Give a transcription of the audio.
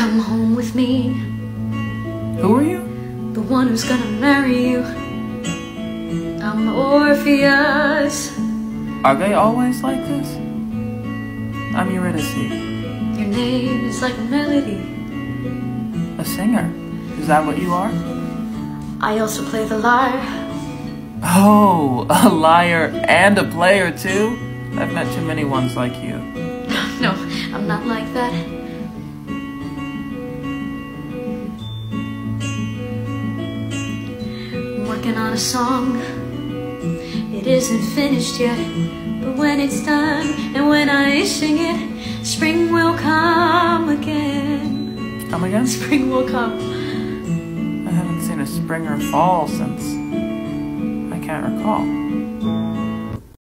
Come home with me. Who are you? The one who's gonna marry you. I'm Orpheus. Are they always like this? I'm Eurydice, Your name is like a melody. a singer. Is that what you are? I also play the lyre. Oh, a liar and a player too? I've met too many ones like you. No, I'm not like that. Working on a song. It isn't finished yet, but when it's done and when I sing it, spring will come again. Come again? Spring will come. I haven't seen a spring or fall since. I can't recall.